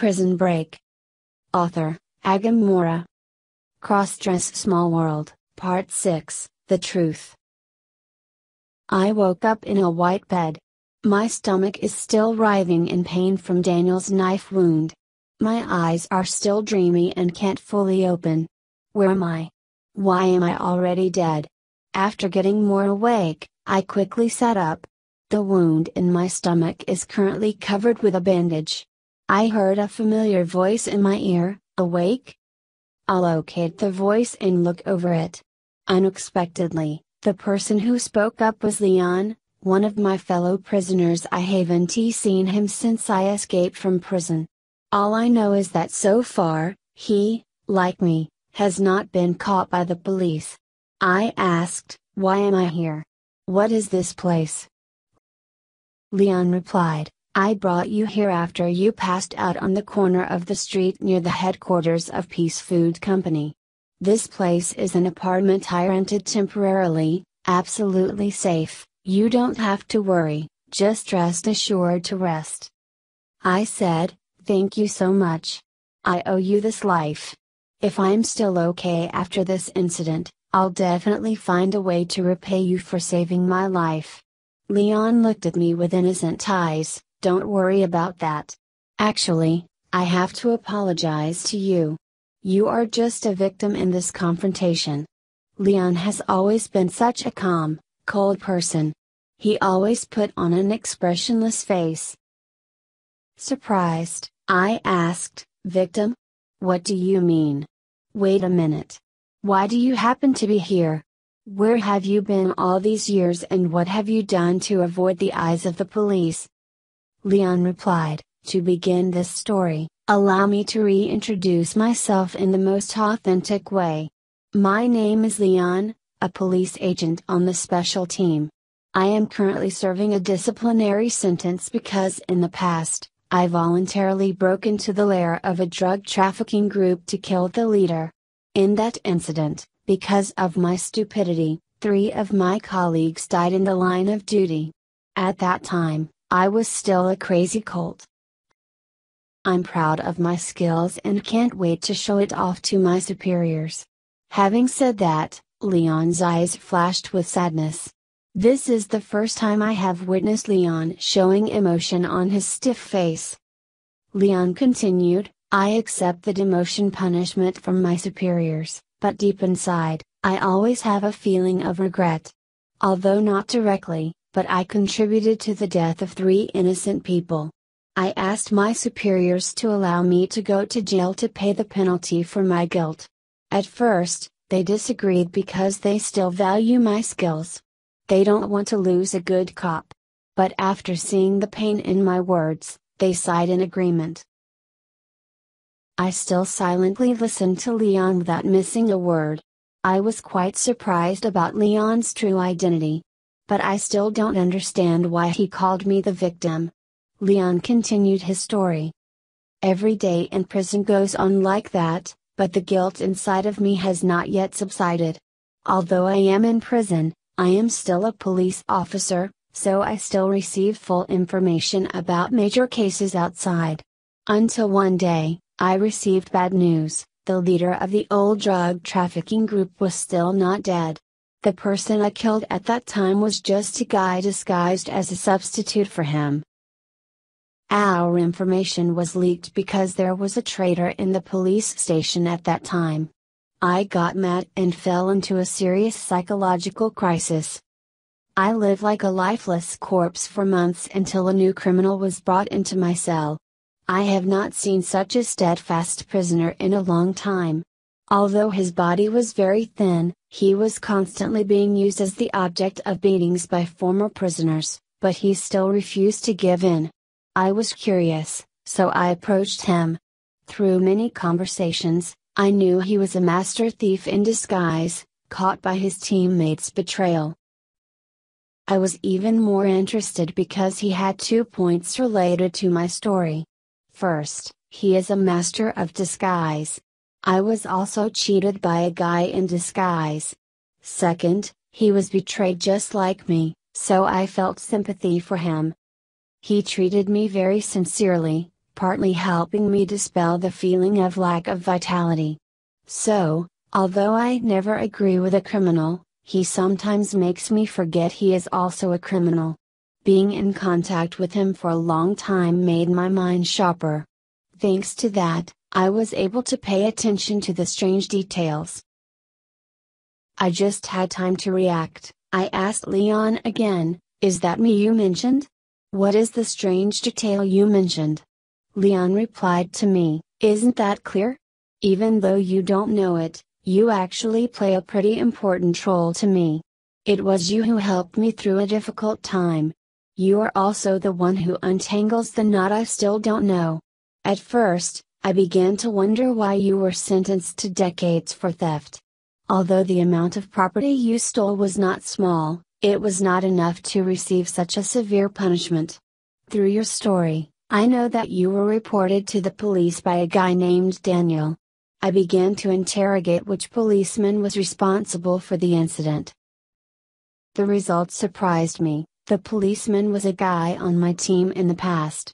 Prison Break. Author, Agam Mora. Crossdress Small World, Part 6 The Truth. I woke up in a white bed. My stomach is still writhing in pain from Daniel's knife wound. My eyes are still dreamy and can't fully open. Where am I? Why am I already dead? After getting more awake, I quickly sat up. The wound in my stomach is currently covered with a bandage. I heard a familiar voice in my ear, awake? I'll locate the voice and look over it. Unexpectedly, the person who spoke up was Leon, one of my fellow prisoners. I haven't seen him since I escaped from prison. All I know is that so far, he, like me, has not been caught by the police. I asked, Why am I here? What is this place? Leon replied, I brought you here after you passed out on the corner of the street near the headquarters of Peace Food Company. This place is an apartment I rented temporarily, absolutely safe, you don't have to worry, just rest assured to rest. I said, Thank you so much. I owe you this life. If I'm still okay after this incident, I'll definitely find a way to repay you for saving my life. Leon looked at me with innocent eyes, don't worry about that. Actually, I have to apologize to you. You are just a victim in this confrontation. Leon has always been such a calm, cold person. He always put on an expressionless face. Surprised, I asked, Victim? What do you mean? Wait a minute. Why do you happen to be here? Where have you been all these years and what have you done to avoid the eyes of the police? Leon replied, To begin this story, allow me to reintroduce myself in the most authentic way. My name is Leon, a police agent on the special team. I am currently serving a disciplinary sentence because in the past, I voluntarily broke into the lair of a drug trafficking group to kill the leader. In that incident, because of my stupidity, three of my colleagues died in the line of duty. At that time, I was still a crazy colt. I'm proud of my skills and can't wait to show it off to my superiors. Having said that, Leon's eyes flashed with sadness. This is the first time I have witnessed Leon showing emotion on his stiff face. Leon continued, I accept the demotion punishment from my superiors, but deep inside, I always have a feeling of regret. Although not directly, but I contributed to the death of three innocent people. I asked my superiors to allow me to go to jail to pay the penalty for my guilt. At first, they disagreed because they still value my skills. They don't want to lose a good cop. But after seeing the pain in my words, they sighed in agreement. I still silently listened to Leon without missing a word. I was quite surprised about Leon's true identity, but I still don't understand why he called me the victim. Leon continued his story. Every day in prison goes on like that, but the guilt inside of me has not yet subsided. Although I am in prison, I am still a police officer, so I still receive full information about major cases outside. Until one day, I received bad news the leader of the old drug trafficking group was still not dead. The person I killed at that time was just a guy disguised as a substitute for him. Our information was leaked because there was a traitor in the police station at that time. I got mad and fell into a serious psychological crisis. I lived like a lifeless corpse for months until a new criminal was brought into my cell. I have not seen such a steadfast prisoner in a long time. Although his body was very thin, he was constantly being used as the object of beatings by former prisoners, but he still refused to give in. I was curious, so I approached him. Through many conversations, I knew he was a master thief in disguise, caught by his teammates' betrayal. I was even more interested because he had two points related to my story. First, he is a master of disguise, I was also cheated by a guy in disguise. Second, he was betrayed just like me, so I felt sympathy for him. He treated me very sincerely, partly helping me dispel the feeling of lack of vitality. So, although I never agree with a criminal, he sometimes makes me forget he is also a criminal. Being in contact with him for a long time made my mind sharper. Thanks to that, I was able to pay attention to the strange details. I just had time to react. I asked Leon again, Is that me you mentioned? What is the strange detail you mentioned? Leon replied to me, Isn't that clear? Even though you don't know it, you actually play a pretty important role to me. It was you who helped me through a difficult time. You are also the one who untangles the knot I still don't know. At first, I began to wonder why you were sentenced to decades for theft. Although the amount of property you stole was not small, it was not enough to receive such a severe punishment. Through your story, I know that you were reported to the police by a guy named Daniel. I began to interrogate which policeman was responsible for the incident. The results surprised me, the policeman was a guy on my team in the past.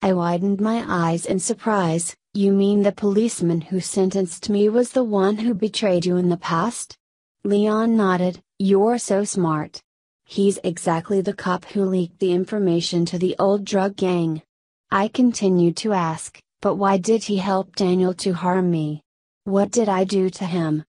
I widened my eyes in surprise, you mean the policeman who sentenced me was the one who betrayed you in the past? Leon nodded, You're so smart. He's exactly the cop who leaked the information to the old drug gang. I continued to ask, but why did he help Daniel to harm me? What did I do to him?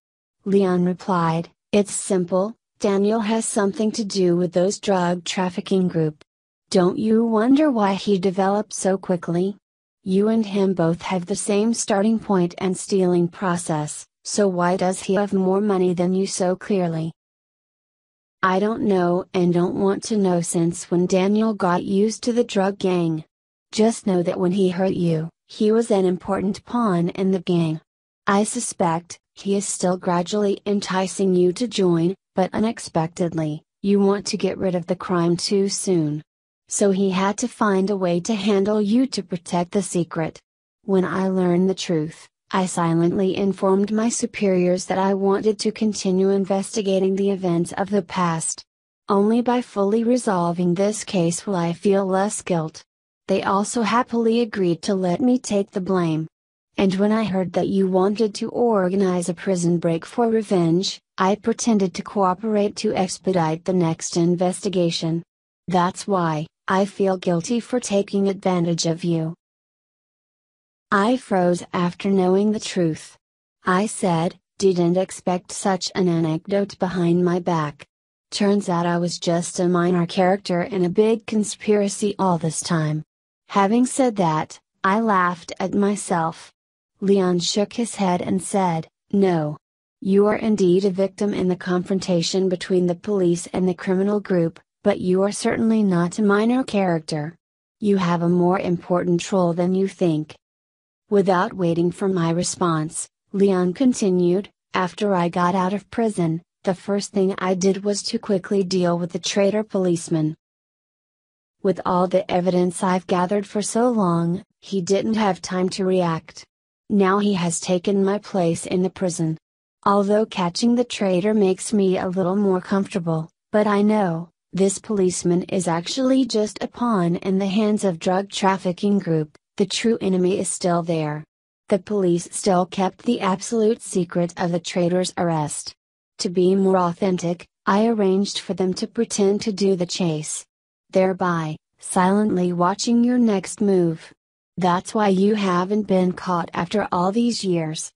Leon replied, It's simple, Daniel has something to do with those drug trafficking group. Don't you wonder why he developed so quickly? You and him both have the same starting point and stealing process, so why does he have more money than you so clearly? I don't know and don't want to know since when Daniel got used to the drug gang. Just know that when he hurt you, he was an important pawn in the gang. I suspect, he is still gradually enticing you to join, but unexpectedly, you want to get rid of the crime too soon so he had to find a way to handle you to protect the secret. When I learned the truth, I silently informed my superiors that I wanted to continue investigating the events of the past. Only by fully resolving this case will I feel less guilt. They also happily agreed to let me take the blame. And when I heard that you wanted to organize a prison break for revenge, I pretended to cooperate to expedite the next investigation. That's why, I feel guilty for taking advantage of you. I froze after knowing the truth. I said, didn't expect such an anecdote behind my back. Turns out I was just a minor character in a big conspiracy all this time. Having said that, I laughed at myself. Leon shook his head and said, No. You are indeed a victim in the confrontation between the police and the criminal group, but you are certainly not a minor character. You have a more important role than you think. Without waiting for my response, Leon continued, After I got out of prison, the first thing I did was to quickly deal with the traitor policeman. With all the evidence I've gathered for so long, he didn't have time to react. Now he has taken my place in the prison. Although catching the traitor makes me a little more comfortable, but I know, this policeman is actually just a pawn in the hands of drug trafficking group, the true enemy is still there. The police still kept the absolute secret of the traitor's arrest. To be more authentic, I arranged for them to pretend to do the chase. Thereby, silently watching your next move. That's why you haven't been caught after all these years.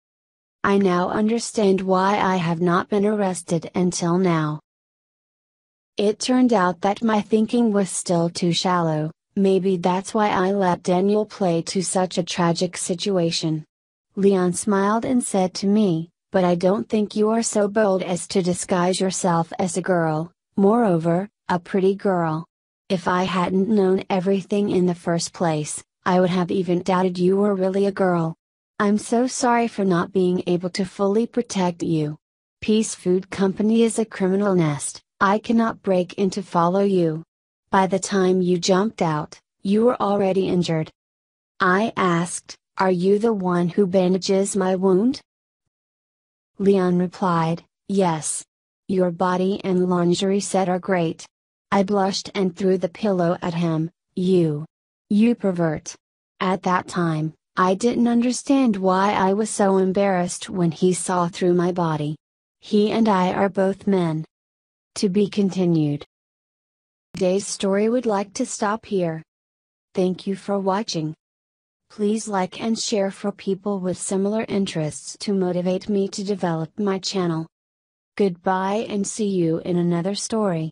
I now understand why I have not been arrested until now. It turned out that my thinking was still too shallow, maybe that's why I let Daniel play to such a tragic situation. Leon smiled and said to me, But I don't think you are so bold as to disguise yourself as a girl, moreover, a pretty girl. If I hadn't known everything in the first place, I would have even doubted you were really a girl. I'm so sorry for not being able to fully protect you. Peace Food Company is a criminal nest, I cannot break in to follow you. By the time you jumped out, you were already injured. I asked, Are you the one who bandages my wound? Leon replied, Yes. Your body and lingerie set are great. I blushed and threw the pillow at him, You. You pervert. At that time, I didn't understand why I was so embarrassed when he saw through my body. He and I are both men. To be continued. Today's story would like to stop here. Thank you for watching. Please like and share for people with similar interests to motivate me to develop my channel. Goodbye and see you in another story.